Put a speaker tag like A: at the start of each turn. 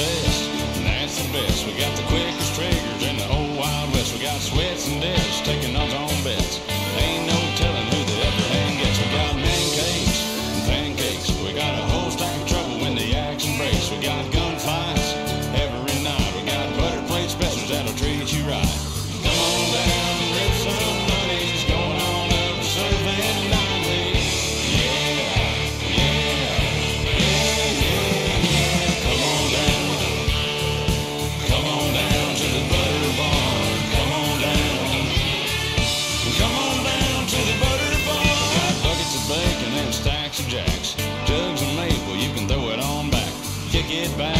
A: place, and that's the best. We got the quick. Jacks, jugs and maple, you can throw it on back. Kick it back.